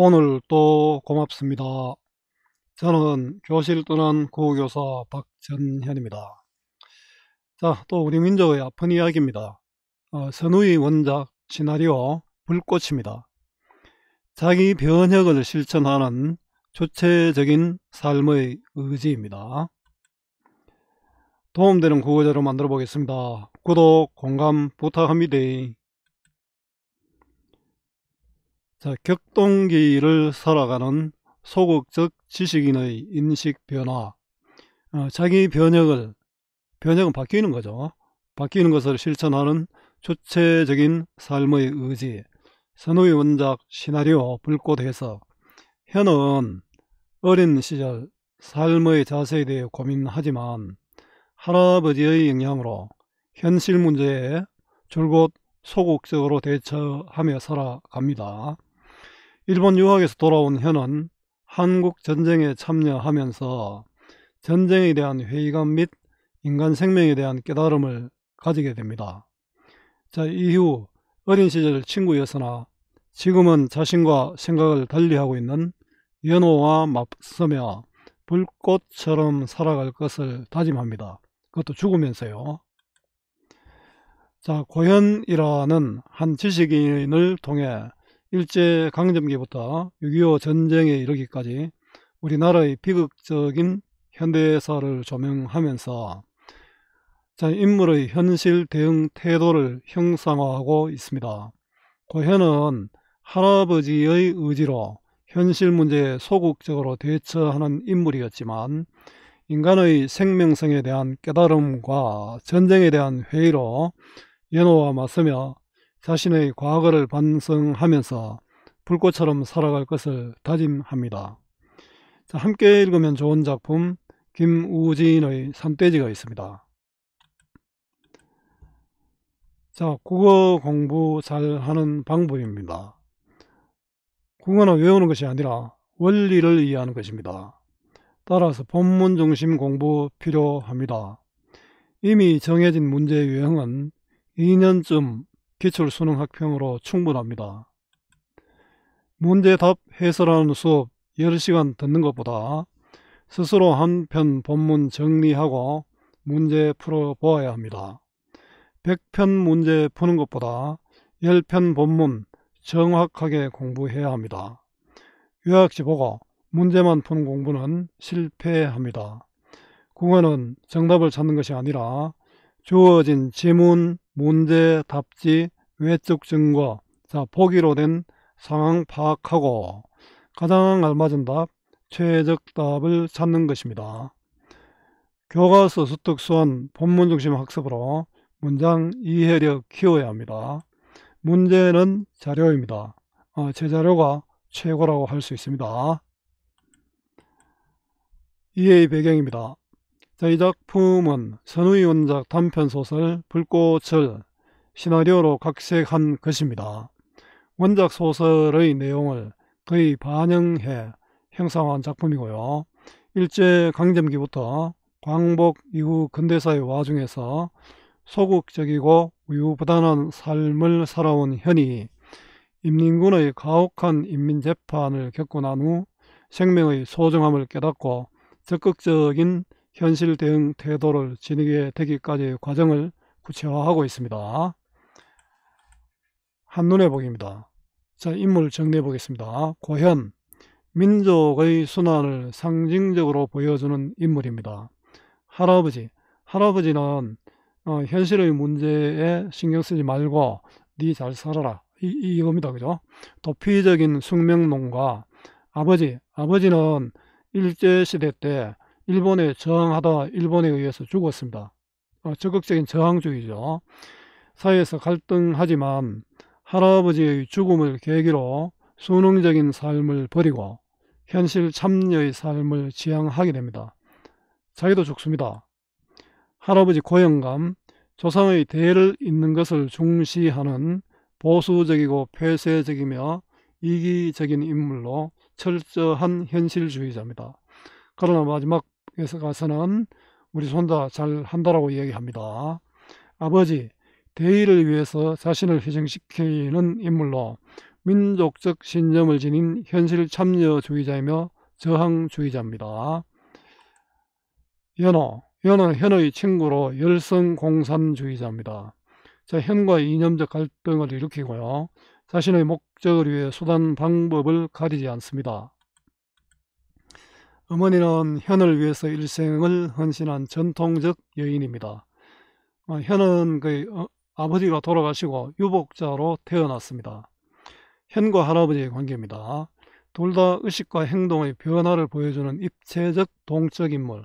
오늘 또 고맙습니다. 저는 교실 떠난 구교사 박전현입니다. 자, 또 우리 민족의 아픈 이야기입니다. 어, 선우의 원작 시나리오 불꽃입니다. 자기 변혁을 실천하는 주체적인 삶의 의지입니다. 도움되는 구호자로 만들어 보겠습니다. 구독, 공감 부탁합니다. 자, 격동기를 살아가는 소극적 지식인의 인식 변화 어, 자기 변혁을 변혁은 바뀌는 거죠. 바뀌는 것을 실천하는 주체적인 삶의 의지 선우의 원작 시나리오 불꽃 해석 현은 어린 시절 삶의 자세에 대해 고민하지만 할아버지의 영향으로 현실 문제에 줄곧 소극적으로 대처하며 살아갑니다. 일본 유학에서 돌아온 현은 한국 전쟁에 참여하면서 전쟁에 대한 회의감 및 인간 생명에 대한 깨달음을 가지게 됩니다. 자, 이후 어린 시절 친구였으나 지금은 자신과 생각을 달리하고 있는 연호와 맞서며 불꽃처럼 살아갈 것을 다짐합니다. 그것도 죽으면서요. 자, 고현이라는 한 지식인을 통해 일제 강점기부터 6.25 전쟁에 이르기까지 우리나라의 비극적인 현대사를 조명하면서 인물의 현실 대응 태도를 형상화하고 있습니다. 고현은 할아버지의 의지로 현실 문제에 소극적으로 대처하는 인물이었지만 인간의 생명성에 대한 깨달음과 전쟁에 대한 회의로 연호와 맞서며 자신의 과거를 반성하면서 불꽃처럼 살아갈 것을 다짐합니다. 자, 함께 읽으면 좋은 작품 김우진의 산돼지가 있습니다. 자, 국어 공부 잘 하는 방법입니다. 국어는 외우는 것이 아니라 원리를 이해하는 것입니다. 따라서 본문 중심 공부 필요합니다. 이미 정해진 문제 유형은 2년쯤 기출 수능 학평으로 충분합니다. 문제 답 해설하는 수업 10시간 듣는 것보다 스스로 한 편 본문 정리하고 문제 풀어 보아야 합니다. 100편 문제 푸는 것보다 10편 본문 정확하게 공부해야 합니다. 요약지 보고 문제만 푸는 공부는 실패합니다. 국어는 정답을 찾는 것이 아니라 주어진 지문, 문제, 답지, 외적 증거, 자 보기로 된 상황 파악하고 가장 알맞은 답, 최적 답을 찾는 것입니다. 교과서 수특 수원 본문 중심 학습으로 문장 이해력 키워야 합니다. 문제는 자료입니다. 어, 제 자료가 최고라고 할 수 있습니다. 이해의 배경입니다. 자, 이 작품은 선우이 원작 단편소설 불꽃을 시나리오로 각색한 것입니다. 원작 소설의 내용을 거의 반영해 형성한 작품이고요. 일제 강점기부터 광복 이후 근대사의 와중에서 소극적이고 우유부단한 삶을 살아온 현이 임민군의 가혹한 인민재판을 겪고 난 후 생명의 소중함을 깨닫고 적극적인 현실 대응 태도를 지니게 되기까지의 과정을 구체화하고 있습니다. 한눈에 보기입니다. 자, 인물 정리해 보겠습니다. 고현, 민족의 순환을 상징적으로 보여주는 인물입니다. 할아버지, 할아버지는 어, 현실의 문제에 신경 쓰지 말고 니잘 살아라 이, 이겁니다. 그죠? 도피적인 숙명론과 아버지, 아버지는 일제시대 때 일본에 저항하다 일본에 의해서 죽었습니다. 어, 적극적인 저항주의죠. 사회에서 갈등하지만 할아버지의 죽음을 계기로 수능적인 삶을 버리고 현실 참여의 삶을 지향하게 됩니다. 자기도 죽습니다. 할아버지 고영감, 조상의 대를 잇는 것을 중시하는 보수적이고 폐쇄적이며 이기적인 인물로 철저한 현실주의자입니다. 그러나 마지막 그래서 가서는 우리 손자 잘 한다라고 얘기합니다. 아버지, 대의를 위해서 자신을 희생시키는 인물로 민족적 신념을 지닌 현실 참여주의자이며 저항주의자입니다. 연호, 연호는 현의 친구로 열성공산주의자입니다. 자, 현과 이념적 갈등을 일으키고요. 자신의 목적을 위해 수단 방법을 가리지 않습니다. 어머니는 현을 위해서 일생을 헌신한 전통적 여인입니다. 어, 현은 그 어, 아버지가 돌아가시고 유복자로 태어났습니다. 현과 할아버지의 관계입니다. 둘 다 의식과 행동의 변화를 보여주는 입체적 동적 인물.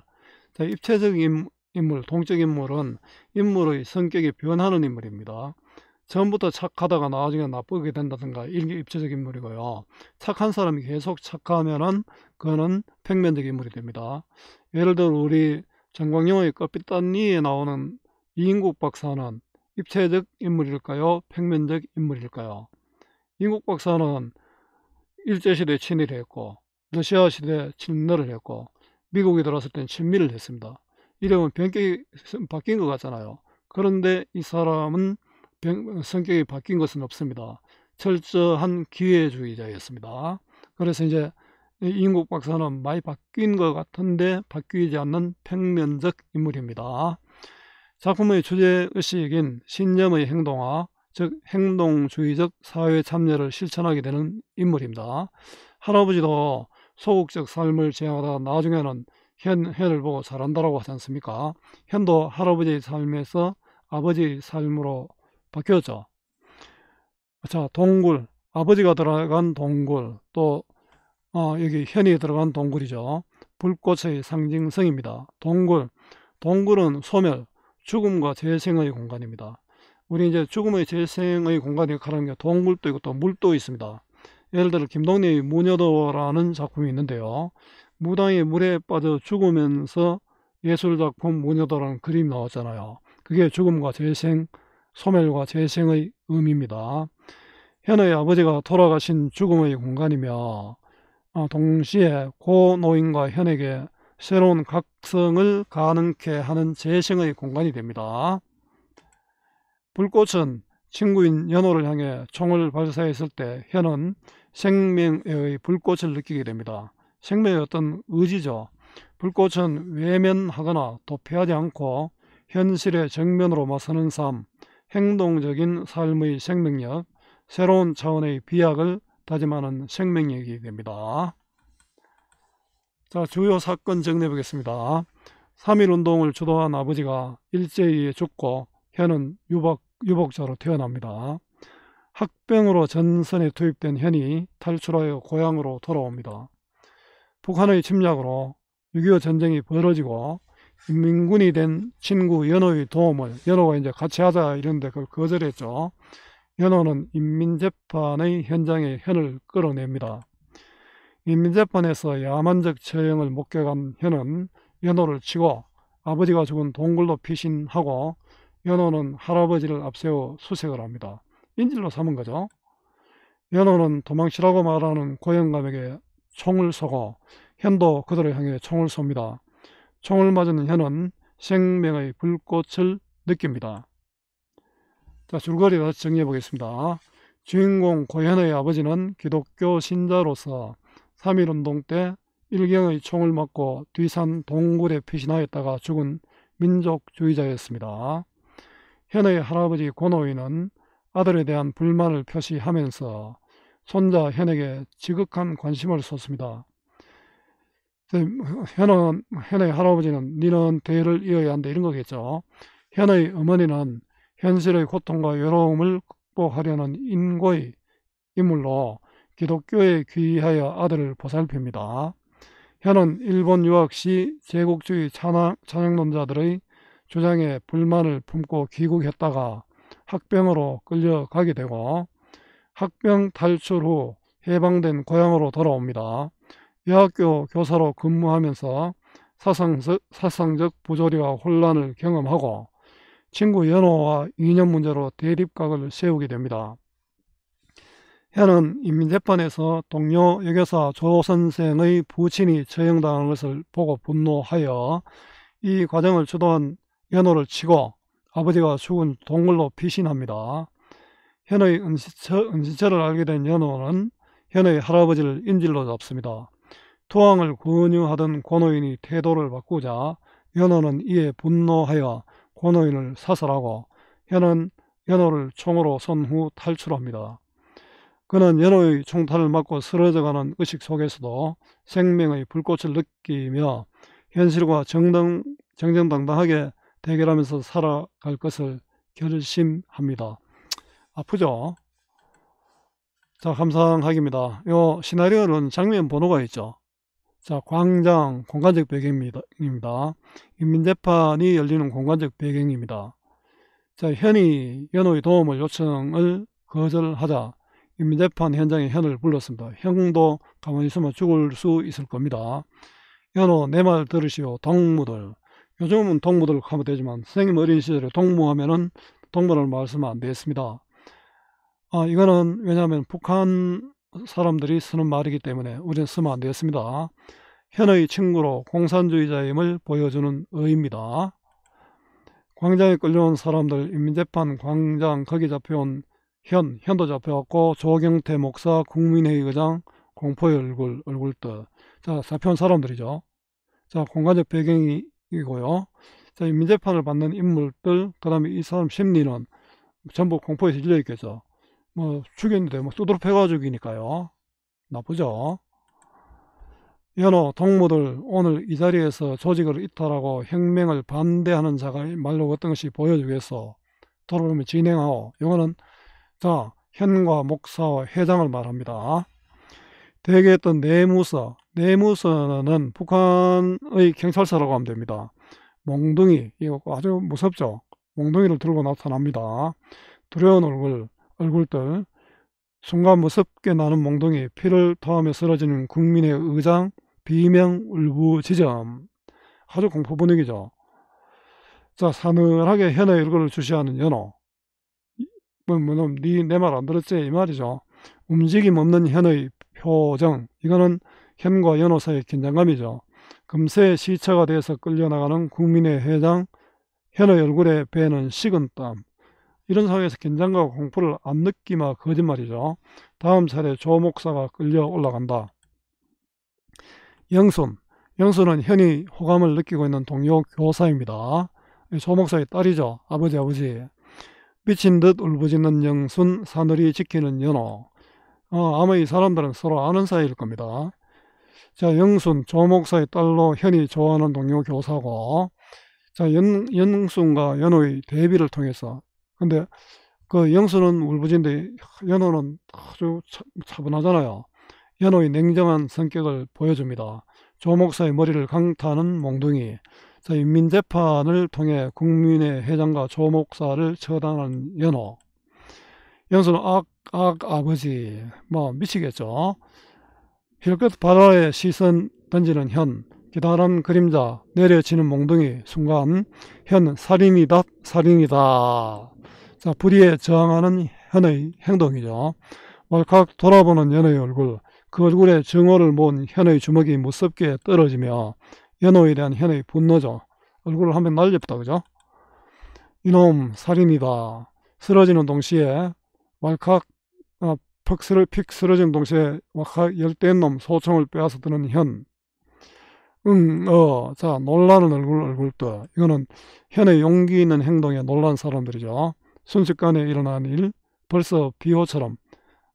자, 입체적 인물, 동적 인물은 인물의 성격이 변하는 인물입니다. 처음부터 착하다가 나중에 나쁘게 된다든가 이게 입체적 인물이고요. 착한 사람이 계속 착하면은 그거는 평면적 인물이 됩니다. 예를 들어 우리 정광영의 끝빛단니에 나오는 이인국 박사는 입체적 인물일까요? 평면적 인물일까요? 인국 박사는 일제시대에 친일을 했고 러시아 시대에 친러를 했고 미국에 들어왔을 땐 친미를 했습니다. 이러면 변격이 바뀐 것 같잖아요. 그런데 이 사람은 성격이 바뀐 것은 없습니다. 철저한 기회주의자였습니다. 그래서 이제 인국 박사는 많이 바뀐 것 같은데 바뀌지 않는 평면적 인물입니다. 작품의 주제의식인 신념의 행동화, 즉 행동주의적 사회 참여를 실천하게 되는 인물입니다. 할아버지도 소극적 삶을 지향하다 나중에는 현, 현을 보고 잘한다라고 하지 않습니까? 현도 할아버지의 삶에서 아버지의 삶으로 바뀌었죠. 자, 동굴. 아버지가 들어간 동굴. 또, 어, 여기 현이 들어간 동굴이죠. 불꽃의 상징성입니다. 동굴. 동굴은 소멸, 죽음과 재생의 공간입니다. 우리 이제 죽음의 재생의 공간이 가는 게 동굴도 있고 또 물도 있습니다. 예를 들어 김동래의 무녀도라는 작품이 있는데요. 무당이 물에 빠져 죽으면서 예술작품 무녀도라는 그림이 나왔잖아요. 그게 죽음과 재생, 소멸과 재생의 의미입니다. 현의 아버지가 돌아가신 죽음의 공간이며 어, 동시에 고 노인과 현에게 새로운 각성을 가능케 하는 재생의 공간이 됩니다. 불꽃은 친구인 연호를 향해 총을 발사했을 때 현은 생명의 불꽃을 느끼게 됩니다. 생명의 어떤 의지죠. 불꽃은 외면하거나 도피하지 않고 현실의 정면으로 맞서는 삶, 행동적인 삶의 생명력, 새로운 차원의 비약을 다짐하는 생명력이 됩니다. 자, 주요 사건 정리해 보겠습니다. 3.1운동을 주도한 아버지가 일제히에 죽고 현은 유복, 유복자로 태어납니다. 학병으로 전선에 투입된 현이 탈출하여 고향으로 돌아옵니다. 북한의 침략으로 6.25 전쟁이 벌어지고 인민군이 된 친구 연호의 도움을 연호가 이제 같이 하자 이런데 그걸 거절했죠. 연호는 인민재판의 현장에 현을 끌어냅니다. 인민재판에서 야만적 처형을 목격한 현은 연호를 치고 아버지가 죽은 동굴로 피신하고 연호는 할아버지를 앞세워 수색을 합니다. 인질로 삼은 거죠. 연호는 도망치라고 말하는 고영감에게 총을 쏘고 현도 그들을 향해 총을 쏩니다. 총을 맞은 현은 생명의 불꽃을 느낍니다. 자, 줄거리 다시 정리해 보겠습니다. 주인공 고현의 아버지는 기독교 신자로서 3.1운동 때 일경의 총을 맞고 뒤산 동굴에 피신하였다가 죽은 민족주의자였습니다. 현의 할아버지 고노이는 아들에 대한 불만을 표시하면서 손자 현에게 지극한 관심을 쏟습니다. 현은, 현의 할아버지는 니는 대를 이어야 한다 이런 거겠죠. 현의 어머니는 현실의 고통과 외로움을 극복하려는 인고의 인물로 기독교에 귀하여 아들을 보살핍니다. 현은 일본 유학 시 제국주의 찬양, 찬양론자들의 주장에 불만을 품고 귀국했다가 학병으로 끌려가게 되고 학병 탈출 후 해방된 고향으로 돌아옵니다. 여학교 교사로 근무하면서 사상적, 사상적 부조리와 혼란을 경험하고 친구 연호와 이념 문제로 대립각을 세우게 됩니다. 현은 인민재판에서 동료 여교사 조 선생의 부친이 처형당한 것을 보고 분노하여 이 과정을 주도한 연호를 치고 아버지가 죽은 동굴로 피신합니다. 현의 은시처, 은시처를 알게 된 연호는 현의 할아버지를 인질로 잡습니다. 투항을 권유하던 고노인이 태도를 바꾸자 연호는 이에 분노하여 고노인을 사살하고 현은 연호를 총으로 쏜 후 탈출합니다. 그는 연호의 총탈을 맞고 쓰러져가는 의식 속에서도 생명의 불꽃을 느끼며 현실과 정당, 정정당당하게 대결하면서 살아갈 것을 결심합니다. 아프죠? 자, 감상하기입니다. 요 시나리오는 장면 번호가 있죠. 자, 광장 공간적 배경입니다. 인민재판이 열리는 공간적 배경입니다. 자, 현이 연호의 도움을 요청을 거절하자 인민재판 현장에 현을 불렀습니다. 형도 가만히 있으면 죽을 수 있을 겁니다. 연호 내 말 들으시오 동무들 요즘은 동무들 하면 되지만 선생님 어린 시절에 동무하면은 동무를 말씀은 안 됐습니다. 아 이거는 왜냐하면 북한 사람들이 쓰는 말이기 때문에 우리는 쓰면 안 되겠습니다. 현의 친구로 공산주의자임을 보여주는 의입니다. 광장에 끌려온 사람들 인민재판 광장 거기 잡혀온 현, 현도 잡혀왔고 조경태 목사 국민회의 의장 공포의 얼굴, 얼굴들 자 잡혀온 사람들이죠. 자 공간적 배경이고요. 자 인민재판을 받는 인물들 그 다음에 이 사람 심리는 전부 공포에 질려 있겠죠. 뭐 죽였는데 뭐 죽이니까요. 나쁘죠. 연호 동무들 오늘 이 자리에서 조직을 이탈하고 혁명을 반대하는 자가 말로 어떤 것이 보여주겠어. 돌아보면 진행하고 이거는 자 현과 목사와 회장을 말합니다. 대개 했던 내무서 내무서는 북한의 경찰서라고 하면 됩니다. 몽둥이 이거 아주 무섭죠. 몽둥이를 들고 나타납니다. 두려운 얼굴 얼굴들 순간 무섭게 나는 몽둥이 피를 토하며 쓰러지는 국민의 의장 비명 울부 지점 아주 공포 분위기죠. 자 사늘하게 현의 얼굴을 주시하는 연호 뭐, 뭐, 니내 말 안 들었지 이 말이죠. 움직임 없는 현의 표정 이거는 현과 연호 사이의 긴장감이죠. 금세 시처가 돼서 끌려나가는 국민의 회장 현의 얼굴에 배는 식은 땀 이런 상황에서 긴장과 공포를 안 느끼마 거짓말이죠. 다음 차례 조 목사가 끌려 올라간다. 영순 영순은 현이 호감을 느끼고 있는 동료 교사입니다. 조 목사의 딸이죠. 아버지 아버지 미친 듯 울부짖는 영순 사늘이 지키는 연호 어, 아마 이 사람들은 서로 아는 사이일 겁니다. 자 영순 조 목사의 딸로 현이 좋아하는 동료 교사고 자 연, 영순과 연호의 대비를 통해서 근데 그 영순은 울부짖는데 연호는 아주 차, 차분하잖아요. 연호의 냉정한 성격을 보여줍니다. 조 목사의 머리를 강타하는 몽둥이. 자, 인민재판을 통해 국민의 회장과 조 목사를 처단한 연호. 영순은 악, 악 아버지. 뭐 미치겠죠. 힐끗 바다에 시선 던지는 현. 기다란 그림자. 내려지는 몽둥이. 순간 현 살인이다 살인이다 자 불의에 저항하는 현의 행동이죠. wal칵 돌아보는 연의 얼굴 그 얼굴에 정오를 모은 현의 주먹이 무섭게 떨어지며 연호에 대한 현의 분노죠. 얼굴을 한번 날렸다 그죠? 이놈 살인이다. 쓰러지는 동시에 왈칵 아, 퍽 쓰러, 픽 쓰러진 동시에 왈칵 열대인 놈 소총을 빼앗아 드는 현. 응, 어, 자, 놀라는 얼굴, 얼굴도. 이거는 현의 용기 있는 행동에 놀란 사람들이죠. 순식간에 일어난 일, 벌써 비호처럼,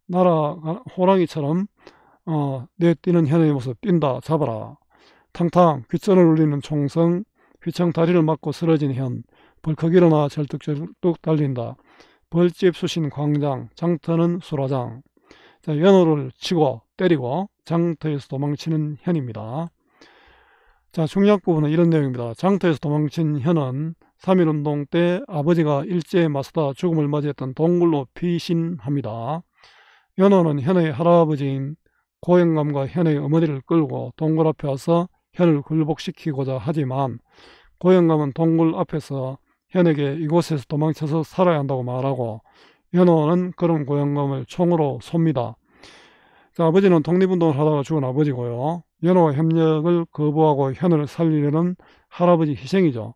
나라, 호랑이처럼, 어, 내뛰는 현의 모습, 뛴다, 잡아라. 탕탕, 귓전을 울리는 총성, 휘청 다리를 맞고 쓰러진 현, 벌컥 일어나 절뚝절뚝 달린다. 벌집 수신 광장, 장터는 수라장. 자, 연호를 치고 때리고 장터에서 도망치는 현입니다. 자, 중요한 부분은 이런 내용입니다. 장터에서 도망친 현은 3.1운동 때 아버지가 일제에 맞서다 죽음을 맞이했던 동굴로 피신합니다. 연호는 현의 할아버지인 고영감과 현의 어머니를 끌고 동굴 앞에 와서 현을 굴복시키고자 하지만 고영감은 동굴 앞에서 현에게 이곳에서 도망쳐서 살아야 한다고 말하고 연호는 그런 고영감을 총으로 쏩니다. 자, 아버지는 독립운동을 하다가 죽은 아버지고요. 연호와 협력을 거부하고 현을 살리려는 할아버지 희생이죠.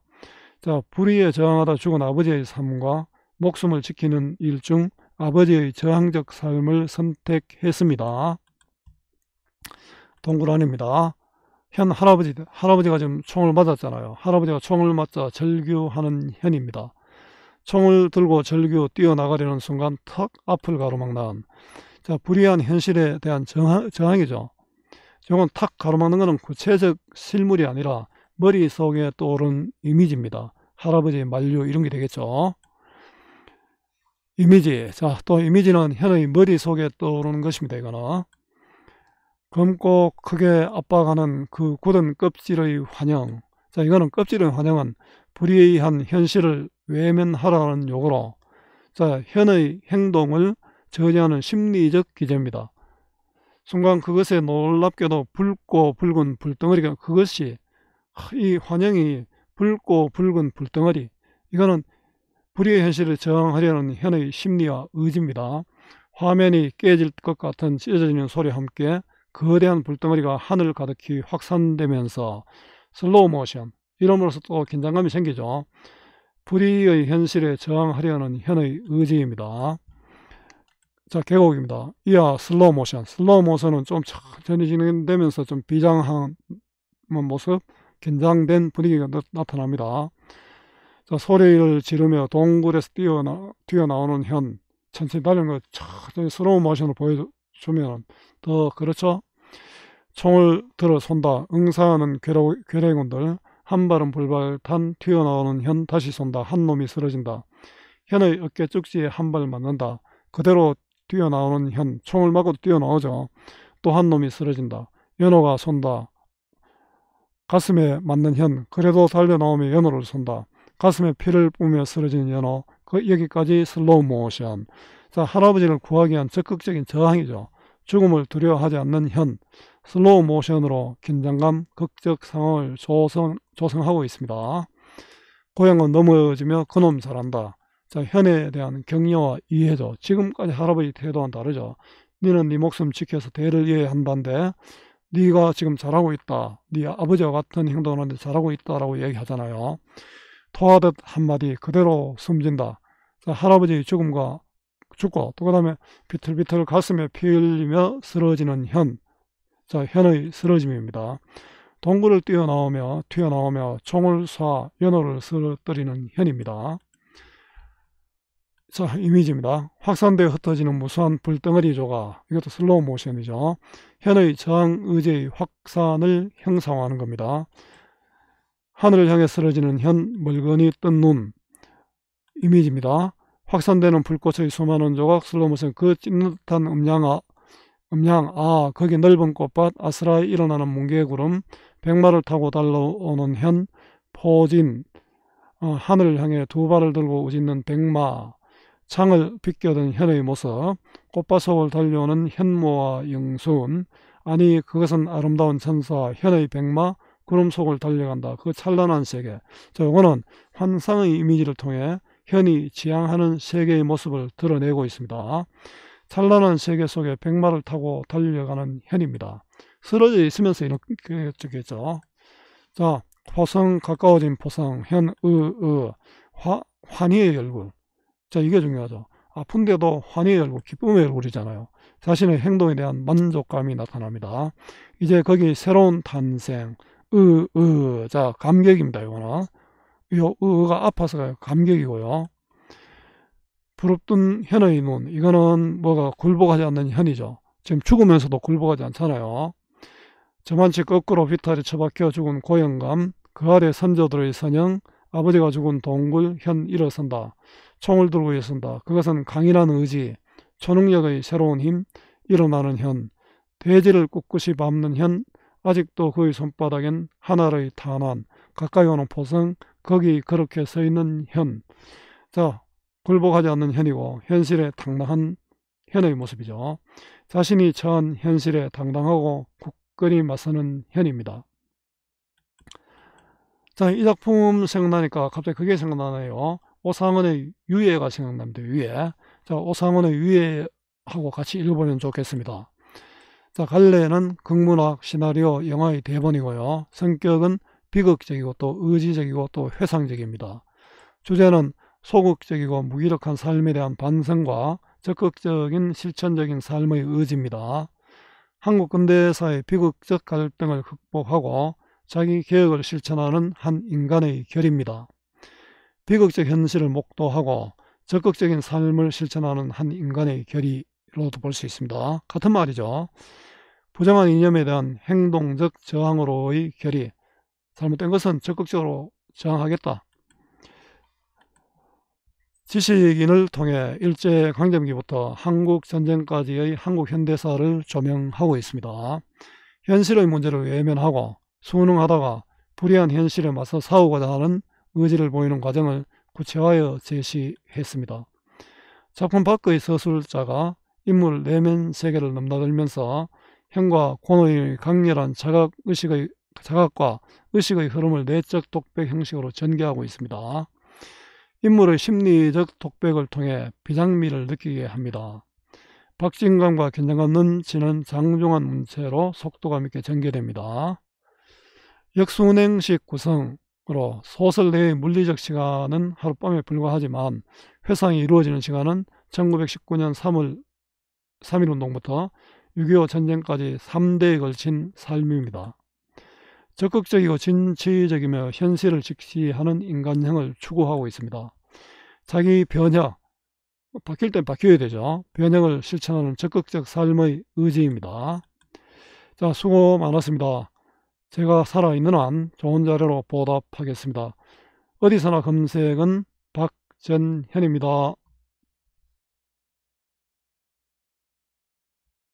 자, 불의에 저항하다 죽은 아버지의 삶과 목숨을 지키는 일 중 아버지의 저항적 삶을 선택했습니다. 동그라미입니다. 현 할아버지, 할아버지가 지금 총을 맞았잖아요. 할아버지가 총을 맞자 절규하는 현입니다. 총을 들고 절규 뛰어나가려는 순간 턱 앞을 가로막는 자 불이한 현실에 대한 저항, 저항이죠. 저건 탁 가로막는 것은 구체적 실물이 아니라 머릿속에 떠오른 이미지입니다. 할아버지 만류 이런 게 되겠죠. 이미지. 자, 또 이미지는 현의 머릿속에 떠오르는 것입니다. 이거는. 검고 크게 압박하는 그 굳은 껍질의 환영. 자, 이거는 껍질의 환영은 불의한 현실을 외면하라는 요구로 자, 현의 행동을 저지하는 심리적 기제입니다. 순간 그것에 놀랍게도 붉고 붉은 불덩어리가 그것이 이 환영이 붉고 붉은 불덩어리 이거는 불의의 현실을 저항하려는 현의 심리와 의지입니다. 화면이 깨질 것 같은 찢어지는 소리와 함께 거대한 불덩어리가 하늘 가득히 확산되면서 슬로우 모션 이름으로써 또 긴장감이 생기죠. 불의의 현실에 저항하려는 현의 의지입니다. 자, 계곡입니다. 이하 슬로우 모션. 슬로우 모션은 좀 천천히 진행되면서 좀 비장한 모습, 긴장된 분위기가 나, 타납니다 자, 소리를 지르며 동굴에서 뛰어나, 뛰어나오는 현, 천천히 달리는 거 천천히 슬로우 모션을 보여주면 더 그렇죠? 총을 들어 쏜다. 응사하는 괴뢰군들. 한 발은 불발 탄 튀어나오는 현 다시 쏜다. 한 놈이 쓰러진다. 현의 어깻죽지에 한 발 맞는다. 그대로 뛰어나오는 현. 총을 맞고 뛰어나오죠. 또 한 놈이 쓰러진다. 연호가 쏜다. 가슴에 맞는 현. 그래도 달려나오며 연호를 쏜다. 가슴에 피를 뿜며 쓰러지는 연호. 그 여기까지 슬로우 모션. 자, 할아버지를 구하기 위한 적극적인 저항이죠. 죽음을 두려워하지 않는 현. 슬로우 모션으로 긴장감, 극적 상황을 조성, 조성하고 있습니다. 고향은 넘어지며 그놈 잘한다. 자, 현에 대한 격려와 이해죠. 지금까지 할아버지 태도와는 다르죠. 니는 네 목숨 지켜서 대를 이어야 한다는데 네가 지금 잘하고 있다. 네 아버지와 같은 행동을 하는데 잘하고 있다라고 얘기하잖아요. 토하듯 한마디 그대로 숨진다. 자, 할아버지 죽음과 죽고 또 그 다음에 비틀비틀 가슴에 피 흘리며 쓰러지는 현. 자, 현의 쓰러짐입니다. 동굴을 뛰어나오며 튀어나오며 총을 쏴 연호를 쓰러뜨리는 현입니다. 자, 이미지입니다. 확산되어 흩어지는 무수한 불덩어리 조각. 이것도 슬로우 모션이죠. 현의 저항 의지의 확산을 형상화하는 겁니다. 하늘을 향해 쓰러지는 현 멀거니 뜬 눈. 이미지입니다. 확산되는 불꽃의 수많은 조각 슬로우 모션 그 찢는 듯한 음향 아 음향, 아, 거기 넓은 꽃밭, 아스라이 일어나는 뭉게구름, 백마를 타고 달려오는 현, 포진, 어, 하늘을 향해 두 발을 들고 우짖는 백마, 창을 비껴든 현의 모습, 꽃밭 속을 달려오는 현모와 영순, 아니 그것은 아름다운 천사, 현의 백마, 구름 속을 달려간다. 그 찬란한 세계. 자, 이거는 환상의 이미지를 통해 현이 지향하는 세계의 모습을 드러내고 있습니다. 찬란한 세계 속에 백마를 타고 달려가는 현입니다. 쓰러져 있으면서 이렇게 적겠죠. 자, 포성 가까워진 포성 현, 으, 으, 화, 환희의 얼굴. 자, 이게 중요하죠. 아픈데도 환희의 얼굴, 기쁨의 얼굴이잖아요. 자신의 행동에 대한 만족감이 나타납니다. 이제 거기 새로운 탄생, 으, 으, 자, 감격입니다, 이거는. 이 으가 아파서 감격이고요. 부릅뜬 현의 눈 이거는 뭐가 굴복하지 않는 현이죠. 지금 죽으면서도 굴복하지 않잖아요. 저만치 거꾸로 비탈이 처박혀 죽은 고영감 그 아래 선조들의 선영 아버지가 죽은 동굴 현 일어선다. 총을 들고 일어선다. 그것은 강인한 의지 초능력의 새로운 힘 일어나는 현 돼지를 꿋꿋이 밟는 현 아직도 그의 손바닥엔 하나의 탄환 가까이 오는 포성 거기 그렇게 서 있는 현 자, 굴복하지 않는 현이고 현실에 당당한 현의 모습이죠. 자신이 처한 현실에 당당하고 굳건히 맞서는 현입니다. 자, 이 작품 생각나니까 갑자기 그게 생각나네요. 오상원의 유예가 생각납니다. 유예. 자, 오상원의 유예하고 같이 읽어보면 좋겠습니다. 자, 갈래는 극문학, 시나리오, 영화의 대본이고요. 성격은 비극적이고 또 의지적이고 또 회상적입니다. 주제는 소극적이고 무기력한 삶에 대한 반성과 적극적인 실천적인 삶의 의지입니다. 한국 근대사의 비극적 갈등을 극복하고 자기 개혁을 실천하는 한 인간의 결입니다. 비극적 현실을 목도하고 적극적인 삶을 실천하는 한 인간의 결의로도 볼 수 있습니다. 같은 말이죠. 부정한 이념에 대한 행동적 저항으로의 결의, 잘못된 것은 적극적으로 저항하겠다. 지식인을 통해 일제강점기부터 한국전쟁까지의 한국 현대사를 조명하고 있습니다. 현실의 문제를 외면하고 순응하다가 불의한 현실에 맞서 싸우고자 하는 의지를 보이는 과정을 구체화하여 제시했습니다. 작품 밖의 서술자가 인물 내면 세계를 넘나들면서 현과 고노의 강렬한 자각의식의, 자각과 의식의 흐름을 내적 독백 형식으로 전개하고 있습니다. 인물의 심리적 독백을 통해 비장미를 느끼게 합니다. 박진감과 긴장감 넘치는 장중한 문체로 속도감 있게 전개됩니다. 역순행식 구성 으로 소설 내의 물리적 시간은 하룻밤에 불과하지만 회상이 이루어지는 시간은 1919년 3월 3.1운동부터 6.25 전쟁까지 3대에 걸친 삶입니다. 적극적이고 진취적이며 현실을 직시하는 인간형을 추구하고 있습니다. 자기 변혁, 바뀔 땐 바뀌어야 되죠. 변혁을 실천하는 적극적 삶의 의지입니다. 자, 수고 많았습니다. 제가 살아있는 한 좋은 자료로 보답하겠습니다. 어디서나 검색은 박전현입니다.